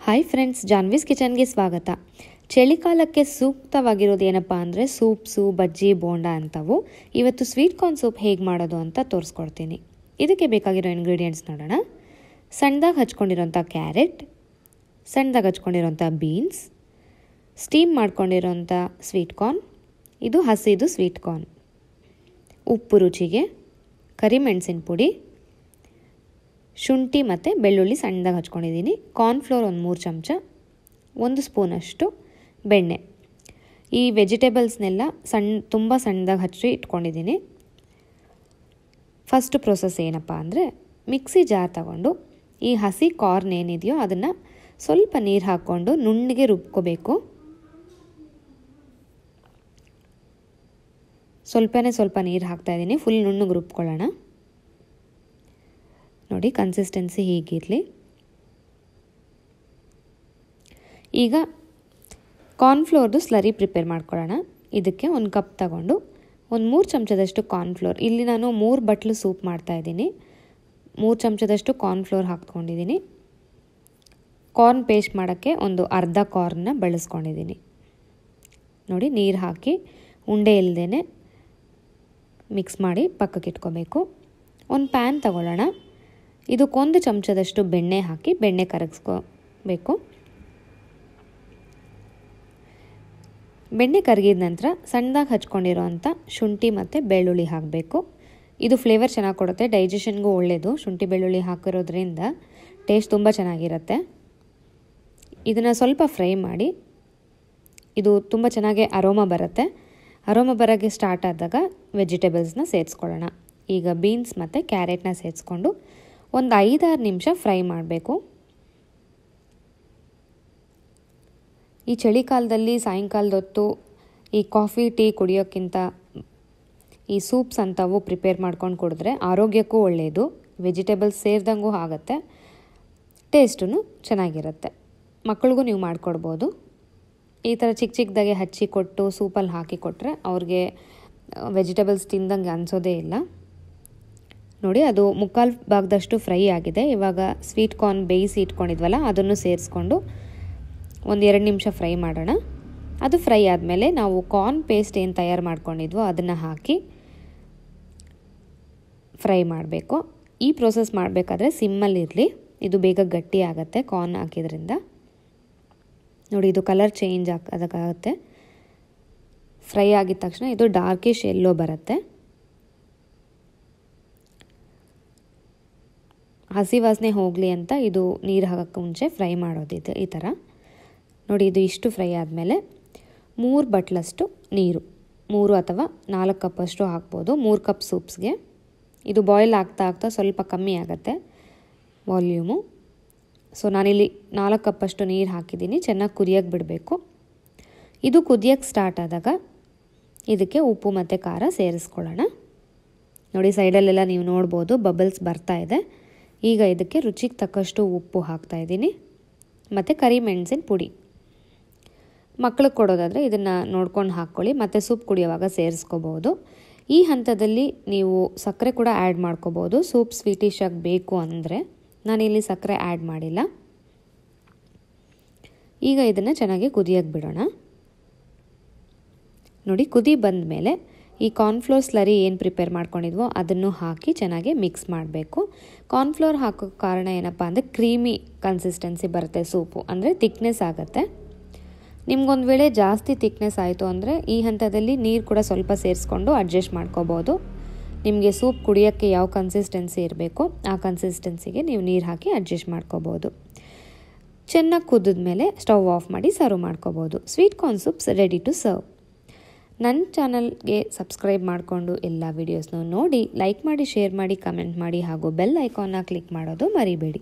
Hi friends Janvi's ಕಿಚನ್ಗೆ ಸ್ವಾಗತ. ಚಳಿಕಾಲಕ್ಕೆ ಸೂಕ್ತವಾಗಿರೋದು ಏನಪ್ಪ ಅಂದರೆ ಸೂಪ್ಸು, ಬಜ್ಜಿ, ಬೋಂಡ ಅಂಥವು ಇವತ್ತು ಸ್ವೀಟ್ ಕಾರ್ನ್ ಸೂಪ್ ಹೇಗೆ ಮಾಡೋದು ಅಂತ ತೋರಿಸ್ಕೊಡ್ತೀನಿ. ಇದಕ್ಕೆ ಬೇಕಾಗಿರೋ ಇಂಗ್ರೀಡಿಯೆಂಟ್ಸ್ ನೋಡೋಣ. ಸಣ್ಣದಾಗಿ ಹಚ್ಕೊಂಡಿರೋಂಥ ಕ್ಯಾರೆಟ್, ಸಣ್ಣದಾಗಿ ಹಚ್ಕೊಂಡಿರೋಂಥ ಬೀನ್ಸ್ ಸ್ಟೀಮ್ ಮಾಡ್ಕೊಂಡಿರೋಂಥ ಸ್ವೀಟ್ ಕಾರ್ನ್ ಇದು ಹಸಿದು ಸ್ವೀಟ್ ಕಾರ್ನ್ ಉಪ್ಪು ರುಚಿಗೆ ಕರಿಮೆಣಸಿನ ಪುಡಿ ಶುಂಠಿ ಮತ್ತು ಬೆಳ್ಳುಳ್ಳಿ ಸಣ್ಣದಾಗಿ ಹಚ್ಕೊಂಡಿದ್ದೀನಿ. ಕಾರ್ನ್ಫ್ಲೋರ್ ಒಂದು ಮೂರು ಚಮಚ, ಒಂದು ಸ್ಪೂನಷ್ಟು ಬೆಣ್ಣೆ. ಈ ವೆಜಿಟೇಬಲ್ಸ್ನೆಲ್ಲ ಸಣ್ಣ ತುಂಬ ಸಣ್ಣದಾಗಿ ಹಚ್ಚಿ ಇಟ್ಕೊಂಡಿದ್ದೀನಿ. ಫಸ್ಟ್ ಪ್ರೊಸೆಸ್ ಏನಪ್ಪ ಅಂದರೆ ಮಿಕ್ಸಿ ಜಾರ್ ತಗೊಂಡು ಈ ಹಸಿ ಕಾರ್ನ್ ಏನಿದೆಯೋ ಅದನ್ನು ಸ್ವಲ್ಪ ನೀರು ಹಾಕ್ಕೊಂಡು ನುಣ್ಣಗೆ ರುಬ್ಕೋಬೇಕು. ಸ್ವಲ್ಪನೇ ಸ್ವಲ್ಪ ನೀರು ಹಾಕ್ತಾಯಿದ್ದೀನಿ ಫುಲ್ ನುಣ್ಣಗೆ ರುಬ್ಕೊಳ್ಳೋಣ. ನೋಡಿ ಕನ್ಸಿಸ್ಟೆನ್ಸಿ ಹೀಗಿರಲಿ. ಈಗ ಕಾರ್ನ್ಫ್ಲೋರ್ದು ಸ್ಲರಿ ಪ್ರಿಪೇರ್ ಮಾಡ್ಕೊಳ್ಳೋಣ. ಇದಕ್ಕೆ ಒಂದು ಕಪ್ ತಗೊಂಡು ಒಂದು ಮೂರು ಚಮಚದಷ್ಟು ಕಾರ್ನ್ಫ್ಲೋರ್ ಇಲ್ಲಿ ನಾನು ಮೂರು ಬಟ್ಲು ಸೂಪ್ ಮಾಡ್ತಾಯಿದ್ದೀನಿ ಮೂರು ಚಮಚದಷ್ಟು ಕಾರ್ನ್ಫ್ಲೋರ್ ಹಾಕ್ಕೊಂಡಿದ್ದೀನಿ. ಕಾರ್ನ್ ಪೇಸ್ಟ್ ಮಾಡೋಕ್ಕೆ ಒಂದು ಅರ್ಧ ಕಾರ್ನ್ನ ಬಳಸ್ಕೊಂಡಿದ್ದೀನಿ. ನೋಡಿ, ನೀರು ಹಾಕಿ ಉಂಡೆ ಇಲ್ಲದೇ ಮಿಕ್ಸ್ ಮಾಡಿ ಪಕ್ಕಕ್ಕೆ ಇಟ್ಕೋಬೇಕು. ಒಂದು ಪ್ಯಾನ್ ತಗೊಳ್ಳೋಣ. ಇದಕ್ಕೊಂದು ಚಮಚದಷ್ಟು ಬೆಣ್ಣೆ ಹಾಕಿ ಬೆಣ್ಣೆ ಕರಗಿಸ್ಕೋಬೇಕು. ಬೆಣ್ಣೆ ಕರಗಿದ ನಂತರ ಸಣ್ಣದಾಗಿ ಹಚ್ಕೊಂಡಿರೋವಂಥ ಶುಂಠಿ ಮತ್ತು ಬೆಳ್ಳುಳ್ಳಿ ಹಾಕಬೇಕು. ಇದು ಫ್ಲೇವರ್ ಚೆನ್ನಾಗಿ ಕೊಡುತ್ತೆ ಡೈಜೆಷನ್ಗೂ ಒಳ್ಳೆಯದು ಶುಂಠಿ, ಬೆಳ್ಳುಳ್ಳಿ ಹಾಕಿರೋದ್ರಿಂದ ಟೇಸ್ಟ್ ತುಂಬ ಚೆನ್ನಾಗಿರುತ್ತೆ. ಇದನ್ನು ಸ್ವಲ್ಪ ಫ್ರೈ ಮಾಡಿ, ಇದು ತುಂಬ ಚೆನ್ನಾಗಿ ಅರೋಮ ಬರುತ್ತೆ. ಅರೋಮ ಬರೋಕ್ಕೆ ಸ್ಟಾರ್ಟ್ ಆದಾಗ ವೆಜಿಟೇಬಲ್ಸ್ನ ಸೇರಿಸ್ಕೊಳ್ಳೋಣ. ಈಗ ಬೀನ್ಸ್ ಮತ್ತು ಕ್ಯಾರೆಟ್ನ ಸೇರಿಸ್ಕೊಂಡು ಒಂದು ಐದಾರು ನಿಮಿಷ ಫ್ರೈ ಮಾಡಬೇಕು. ಈ ಚಳಿಗಾಲದಲ್ಲಿ ಸಾಯಂಕಾಲದ ಹೊತ್ತು ಈ ಕಾಫಿ, ಟೀ ಕುಡಿಯೋಕ್ಕಿಂತ ಈ ಸೂಪ್ಸ್ ಅಂಥವು ಪ್ರಿಪೇರ್ ಮಾಡ್ಕೊಂಡು ಕುಡಿದ್ರೆ ಆರೋಗ್ಯಕ್ಕೂ ಒಳ್ಳೆಯದು ವೆಜಿಟೇಬಲ್ಸ್ ಸೇರಿದಂಗೂ ಆಗುತ್ತೆ ಟೇಸ್ಟೂ ಚೆನ್ನಾಗಿರುತ್ತೆ. ಮಕ್ಕಳಿಗೂ ನೀವು ಮಾಡಿಕೊಡ್ಬೋದು. ಈ ಥರ ಚಿಕ್ಕ ಚಿಕ್ಕದಾಗೆ ಹಚ್ಚಿ ಕೊಟ್ಟು, ಸೂಪಲ್ಲಿ ಹಾಕಿ ಕೊಟ್ಟರೆ ಅವ್ರಿಗೆ ವೆಜಿಟೇಬಲ್ಸ್ ತಿಂದಂಗೆ ಅನಿಸೋದೇ ಇಲ್ಲ. ನೋಡಿ, ಅದು ಮುಕ್ಕಾಲು ಭಾಗದಷ್ಟು ಫ್ರೈ ಆಗಿದೆ. ಇವಾಗ ಸ್ವೀಟ್ ಕಾರ್ನ್ ಬೇಯಿಸಿ ಇಟ್ಕೊಂಡಿದ್ವಲ್ಲ, ಅದನ್ನು ಸೇರಿಸ್ಕೊಂಡು ಒಂದು ಎರಡು ನಿಮಿಷ ಫ್ರೈ ಮಾಡೋಣ. ಅದು ಫ್ರೈ ಆದಮೇಲೆ ನಾವು ಕಾರ್ನ್ ಪೇಸ್ಟ್ ಏನು ತಯಾರು ಮಾಡ್ಕೊಂಡಿದ್ವೋ ಅದನ್ನು ಹಾಕಿ ಫ್ರೈ ಮಾಡಬೇಕು. ಈ ಪ್ರೋಸೆಸ್ ಮಾಡಬೇಕಾದ್ರೆ ಸಿಮ್ಮಲ್ಲಿರಲಿ ಇದು ಬೇಗ ಗಟ್ಟಿ ಆಗುತ್ತೆ ಕಾರ್ನ್ ಹಾಕಿದ್ರಿಂದ. ನೋಡಿ, ಇದು ಕಲರ್ ಚೇಂಜ್ ಆಗ ಅದಕ್ಕಾಗುತ್ತೆ ಫ್ರೈ ಆಗಿದ ತಕ್ಷಣ ಇದು ಡಾರ್ಕಿಶ್ ಎಲ್ಲೋ ಬರುತ್ತೆ. ಹಸಿ ವಾಸನೆ ಹೋಗಲಿ ಅಂತ ಇದು ನೀರು ಹಾಕೋಕ್ಕೆ ಮುಂಚೆ ಫ್ರೈ ಮಾಡೋದಿದೆ ಈ ಥರ ನೋಡಿ, ಇದು ಇಷ್ಟು ಫ್ರೈ ಆದಮೇಲೆ ಮೂರು ಬಟ್ಲಷ್ಟು ನೀರು. ಮೂರು ಅಥವಾ ನಾಲ್ಕು ಕಪ್ಪಷ್ಟು ಹಾಕ್ಬೋದು, ಮೂರು ಕಪ್ ಸೂಪ್ಸ್ಗೆ. ಇದು ಬಾಯ್ಲ್ ಆಗ್ತಾ ಆಗ್ತಾ ಸ್ವಲ್ಪ ಕಮ್ಮಿ ಆಗುತ್ತೆ ವಾಲ್ಯೂಮು ಸೊ ನಾನಿಲ್ಲಿ ನಾಲ್ಕು ಕಪ್ಪಷ್ಟು ನೀರು ಹಾಕಿದ್ದೀನಿ, ಚೆನ್ನಾಗಿ ಕುದಿಯೋಕ್ಕೆ ಬಿಡಬೇಕು. ಇದು ಕುದಿಯೋಕ್ಕೆ ಸ್ಟಾರ್ಟ್ ಆದಾಗ ಇದಕ್ಕೆ ಉಪ್ಪು ಮತ್ತು ಖಾರ ಸೇರಿಸ್ಕೊಳ್ಳೋಣ. ನೋಡಿ ಸೈಡಲ್ಲೆಲ್ಲ ನೀವು ನೋಡ್ಬೋದು ಬಬಲ್ಸ್ ಬರ್ತಾ ಇದೆ. ಈಗ ಇದಕ್ಕೆ ರುಚಿಗೆ ತಕ್ಕಷ್ಟು ಉಪ್ಪು ಹಾಕ್ತಾ ಇದ್ದೀನಿ. ಮತ್ತು ಕರಿಮೆಣಸಿನ ಪುಡಿ. ಮಕ್ಳಿಗೆ ಕೊಡೋದಾದರೆ ಇದನ್ನು ನೋಡ್ಕೊಂಡು ಹಾಕ್ಕೊಳ್ಳಿ, ಮತ್ತು ಸೂಪ್ ಕುಡಿಯೋವಾಗ ಸೇರಿಸ್ಕೋಬೋದು. ಈ ಹಂತದಲ್ಲಿ ನೀವು ಸಕ್ಕರೆ ಕೂಡ ಆ್ಯಡ್ ಮಾಡ್ಕೋಬೋದು. ಸೂಪ್ ಸ್ವೀಟಿಶ್ ಆಗಿ ಬೇಕು ಅಂದರೆ ನಾನಿಲ್ಲಿ ಸಕ್ಕರೆ ಆ್ಯಡ್ ಮಾಡಿಲ್ಲ. ಈಗ ಇದನ್ನು ಚೆನ್ನಾಗಿ ಕುದಿಯೋಕ್ಕೆ ಬಿಡೋಣ. ನೋಡಿ, ಕುದಿ ಬಂದ ಮೇಲೆ ಈ ಕಾರ್ನ್ಫ್ಲೋರ್ ಸ್ಲರಿ ಏನು ಪ್ರಿಪೇರ್ ಮಾಡ್ಕೊಂಡಿದ್ವೋ ಅದನ್ನು ಹಾಕಿ ಚೆನ್ನಾಗಿ ಮಿಕ್ಸ್ ಮಾಡಬೇಕು. ಕಾರ್ನ್ಫ್ಲೋರ್ ಹಾಕೋ ಕಾರಣ ಏನಪ್ಪ ಅಂದರೆ ಕ್ರೀಮಿ ಕನ್ಸಿಸ್ಟೆನ್ಸಿ ಬರುತ್ತೆ ಸೂಪು, ಅಂದರೆ ತಿಕ್ನೆಸ್ ಆಗುತ್ತೆ. ನಿಮ್ಗೊಂದು ವೇಳೆ ಜಾಸ್ತಿ ತಿಕ್ನೆಸ್ ಆಯಿತು ಅಂದರೆ ಈ ಹಂತದಲ್ಲಿ ನೀರು ಕೂಡ ಸ್ವಲ್ಪ ಸೇರಿಸ್ಕೊಂಡು ಅಡ್ಜಸ್ಟ್ ಮಾಡ್ಕೋಬೋದು. ನಿಮಗೆ ಸೂಪ್ ಕುಡಿಯೋಕ್ಕೆ ಯಾವ ಕನ್ಸಿಸ್ಟೆನ್ಸಿ ಇರಬೇಕು, ಆ ಕನ್ಸಿಸ್ಟೆನ್ಸಿಗೆ ನೀವು ನೀರು ಹಾಕಿ ಅಡ್ಜಸ್ಟ್ ಮಾಡ್ಕೋಬೋದು. ಚೆನ್ನಾಗಿ ಕುದ್ದ ಮೇಲೆ ಸ್ಟವ್ ಆಫ್ ಮಾಡಿ ಸರ್ವ್ ಮಾಡ್ಕೋಬೋದು. Sweet corn soups ready to serve ನನ್ನ ಚಾನಲ್ಗೆ ಸಬ್ಸ್ಕ್ರೈಬ್ ಮಾಡಿಕೊಂಡು ಎಲ್ಲ ವೀಡಿಯೋಸ್ನೂ ನೋಡಿ ಲೈಕ್ ಮಾಡಿ ಶೇರ್ ಮಾಡಿ ಕಮೆಂಟ್ ಮಾಡಿ ಹಾಗೂ ಬೆಲ್ ಐಕಾನ್ನ ಕ್ಲಿಕ್ ಮಾಡೋದು ಮರಿಬೇಡಿ.